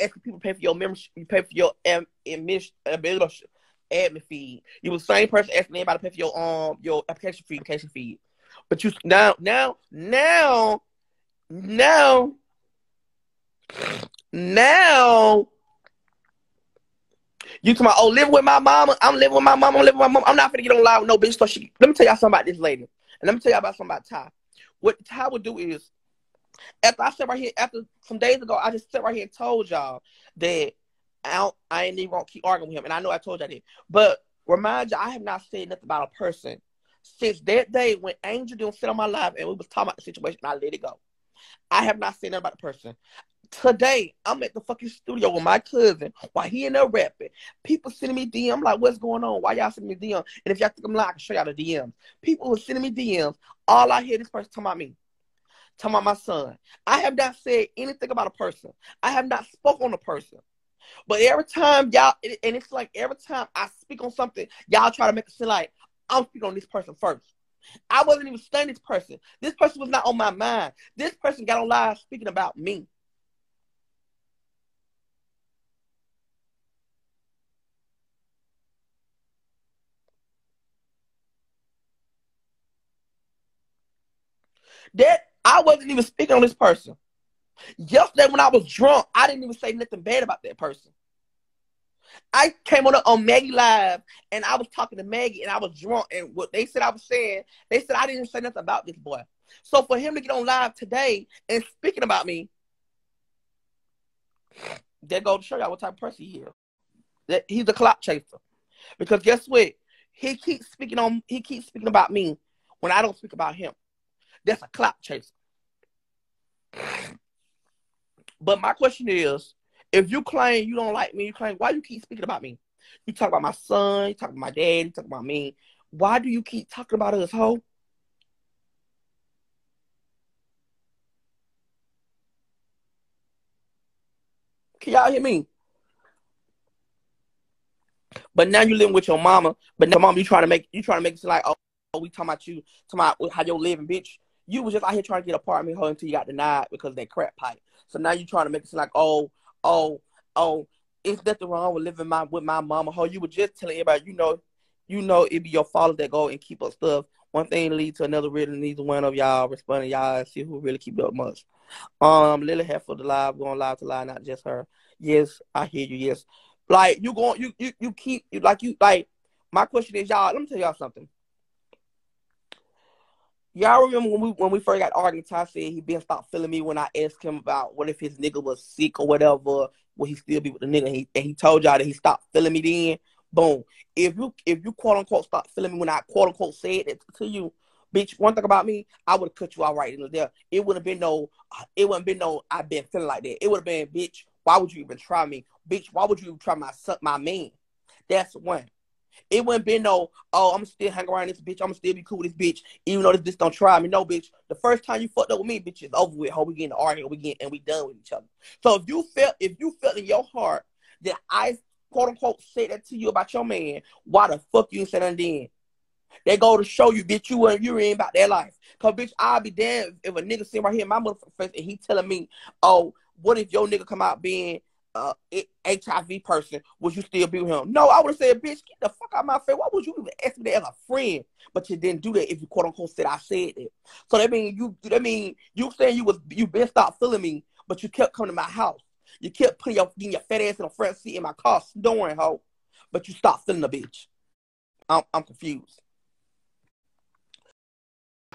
asking people to pay for your membership, you pay for your um, admission, admin fee. You was the same person asking anybody to pay for your um your application fee, application fee. But you now now now now now you talking about, oh, living with my mama. I'm living with my mama. I'm living with my mama. I'm not gonna get on live with no bitch. So she, let me tell y'all something about this lady. And let me tell y'all about something about Ty. What Ty would do is, after I said right here, after some days ago, I just sat right here and told y'all that I, don't, I ain't even gonna keep arguing with him. And I know I told y'all that. But remind you, I have not said nothing about a person since that day when Angel didn't sit on my live and we was talking about the situation. I let it go. I have not said nothing about a person. Today, I'm at the fucking studio with my cousin while he in there rapping. People sending me DM like, what's going on? Why y'all sending me DM? And if y'all think I'm lying, I can show y'all the DMs. People were sending me DMs. All I hear this person talking about me. Talking about my son. I have not said anything about a person. I have not spoke on a person. But every time y'all, and it's like every time I speak on something, y'all try to make it seem like I'm speaking on this person first. I wasn't even studying this person. This person was not on my mind. This person got on live speaking about me. That I wasn't even speaking on this person. Yesterday when I was drunk, I didn't even say nothing bad about that person. I came on on Maggie Live and I was talking to Maggie and I was drunk and what they said I was saying, they said I didn't say nothing about this boy. So for him to get on live today and speaking about me, they go to show y'all what type of person he is. That he's a clock chaser. Because guess what? He keeps speaking on he keeps speaking about me when I don't speak about him. That's a clock chaser. But my question is, if you claim you don't like me, you claim why you keep speaking about me? You talk about my son, you talk about my dad, you talk about me. Why do you keep talking about us, hoe? Can y'all hear me? But now you living with your mama. But now, mama, you trying to make you trying to make it like, oh, we talking about you, talking about how you're living, bitch. You was just out here trying to get a apartment hoe until you got denied because that crap pipe. So now you trying to make it like, oh, oh, oh, it's nothing wrong with living my with my mama. How you were just telling everybody, you know, you know it be your father that go and keep up stuff. One thing leads to another. Really needs one of y'all responding y'all and see who really keep up much. Um, Lily for the live going live to live, not just her. Yes, I hear you. Yes, like you going, you you you keep you like you like. My question is, y'all. Let me tell y'all something. Y'all remember when we when we first got arguing? Ty said he been stopped feeling me when I asked him about what if his nigga was sick or whatever. Will he still be with the nigga? And he, and he told y'all that he stopped feeling me then. Boom. If you if you quote unquote stop feeling me when I quote unquote said it to you, bitch. One thing about me, I would have cut you out right in there. It wouldn't have been no. Uh, it wouldn't been no. I've been feeling like that. It would have been, bitch. Why would you even try me, bitch? Why would you try my my man? That's one. It wouldn't be no, oh, I'm still hang around this bitch. I'm still be cool with this bitch, even though this bitch don't try me. No, bitch. The first time you fucked up with me, bitch, is over with. How we getting arguing, we get and we done with each other. So if you felt, if you felt in your heart that I quote unquote said that to you about your man, why the fuck you said nothing then? They go to show you, bitch, you and you ain't about that life. Cause bitch, I'll be damned if a nigga sitting right here in my motherfucking face and he telling me, oh, what if your nigga come out being uh, HIV person, would you still be with him? No, I would have said, bitch, get the fuck out of my face. Why would you even ask me that as a friend? But you didn't do that if you quote unquote said I said it. So that mean you that mean you saying you was you been stopped feeling me, but you kept coming to my house. You kept putting your getting your fat ass in the front seat in my car snoring, hoe. But you stopped feeling the bitch. I'm I'm confused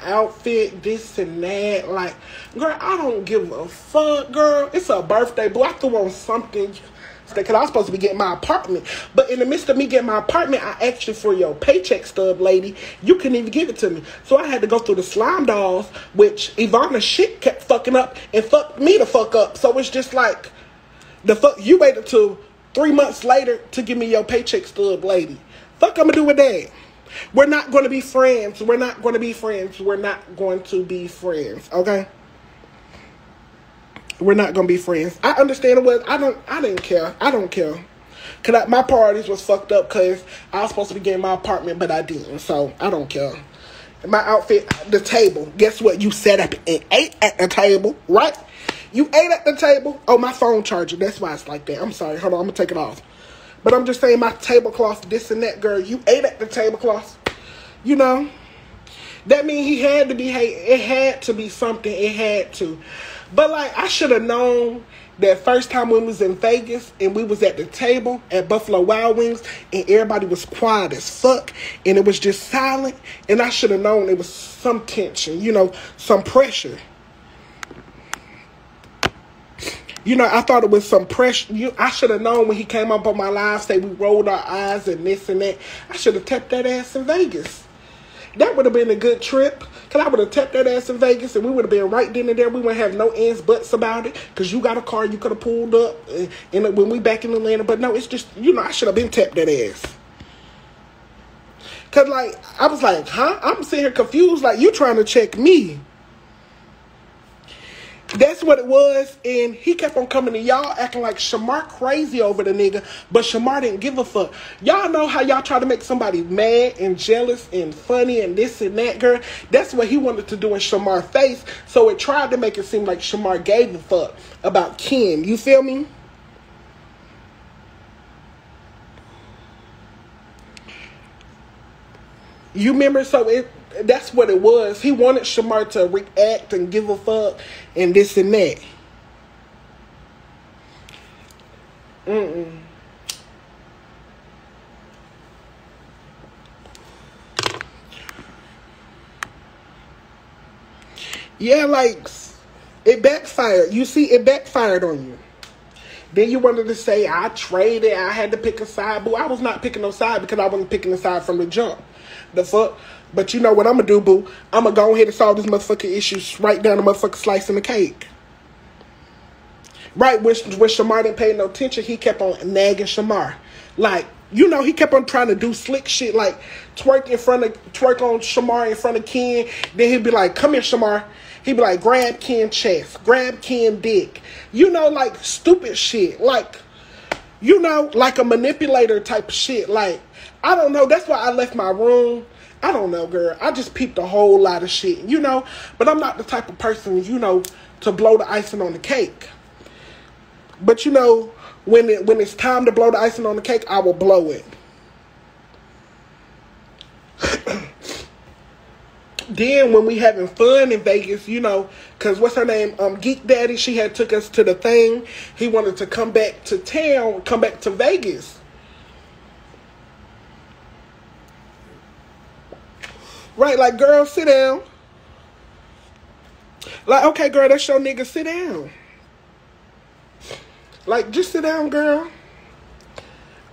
outfit, this and that. Like, girl, I don't give a fuck, girl. It's a birthday, boy. I threw on something because I was supposed to be getting my apartment. But in the midst of me getting my apartment, I asked you for your paycheck stub, lady. You couldn't even give it to me. So I had to go through the slime dolls, which Ivana shit kept fucking up and fucked me the fuck up. So it's just like, the fuck, you waited till three months later to give me your paycheck stub, lady. Fuck, I'm gonna do with that. We're not going to be friends. We're not going to be friends. We're not going to be friends. Okay? We're not going to be friends. I understand what I don't I didn't care. I don't care. Cause I, my parties was fucked up because I was supposed to be getting my apartment, but I didn't. So I don't care. My outfit, the table. Guess what? You set up and ate at the table, right? You ate at the table. Oh, my phone charger. That's why it's like that. I'm sorry. Hold on. I'm gonna take it off. But I'm just saying my tablecloth, this and that, girl. You ate at the tablecloth. You know. That means he had to be. It had to be something. It had to. But like I should have known that first time when we was in Vegas and we was at the table at Buffalo Wild Wings and everybody was quiet as fuck and it was just silent and I should have known there was some tension, you know, some pressure. You know, I thought it was some pressure. You, I should have known when he came up on my live, say we rolled our eyes and this and that. I should have tapped that ass in Vegas. That would have been a good trip. Cause I would have tapped that ass in Vegas and we would have been right then and there. We wouldn't have no ends buts about it. Cause you got a car you could have pulled up eh, and, and when we back in Atlanta. But no, it's just you know I should have been tapped that ass. Cause like I was like, huh? I'm sitting here confused. Like you trying to check me. That's what it was, and he kept on coming to y'all acting like Shamar crazy over the nigga, but Shamar didn't give a fuck. Y'all know how y'all try to make somebody mad and jealous and funny and this and that, girl. That's what he wanted to do in Shamar's face, so it tried to make it seem like Shamar gave a fuck about Ken. You feel me? You remember? So it that's what it was. He wanted Shamar to react and give a fuck and this and that. Mm-mm. Yeah, like it backfired. You see, it backfired on you. Then you wanted to say I traded, I had to pick a side, boo. I was not picking no side because I wasn't picking a side from the jump. The fuck. But you know what I'm gonna do, boo? I'm gonna go ahead and solve this motherfucking issues right down the motherfucking slice in the cake. Right, when, when Shamar didn't pay no attention, he kept on nagging Shamar. Like, you know, he kept on trying to do slick shit, like twerk in front of, twerk on Shamar in front of Ken. Then he'd be like, come here, Shamar. He'd be like, grab Ken chest, grab Ken dick. You know, like stupid shit. Like, you know, like a manipulator type of shit. Like, I don't know. That's why I left my room I don't know, girl. I just peeped a whole lot of shit, you know. But I'm not the type of person, you know, to blow the icing on the cake. But you know, when it when it's time to blow the icing on the cake, I will blow it. then when we having fun in Vegas, you know, cause what's her name? Um, Geek Daddy. She had took us to the thing. He wanted to come back to town, come back to Vegas. Right, like, girl, sit down. Like, okay, girl, that's your nigga, sit down. Like, just sit down, girl.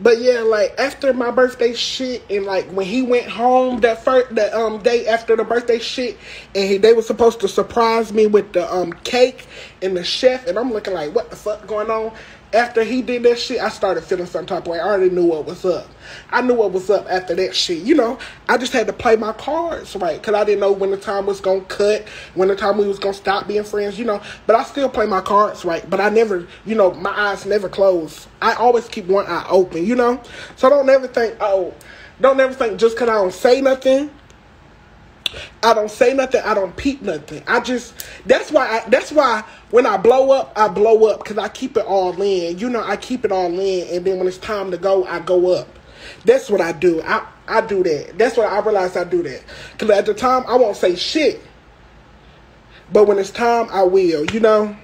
But yeah, like after my birthday shit, and like when he went home that first that um day after the birthday shit, and he, they were supposed to surprise me with the um cake and the chef, and I'm looking like, what the fuck going on? After he did that shit, I started feeling some type of way. I already knew what was up. I knew what was up after that shit. You know, I just had to play my cards right because I didn't know when the time was gonna cut, when the time we was gonna stop being friends. You know, but I still play my cards right. But I never, you know, my eyes never close. I always keep one eye open. You know, so don't ever think, oh, don't ever think just because I don't say nothing I don't say nothing. I don't peep nothing. I just that's why I, that's why when I blow up, I blow up because I keep it all in. You know, I keep it all in, and then when it's time to go, I go up. That's what I do. I I do that. That's what I realize I do that. Because at the time, I won't say shit, but when it's time, I will. You know.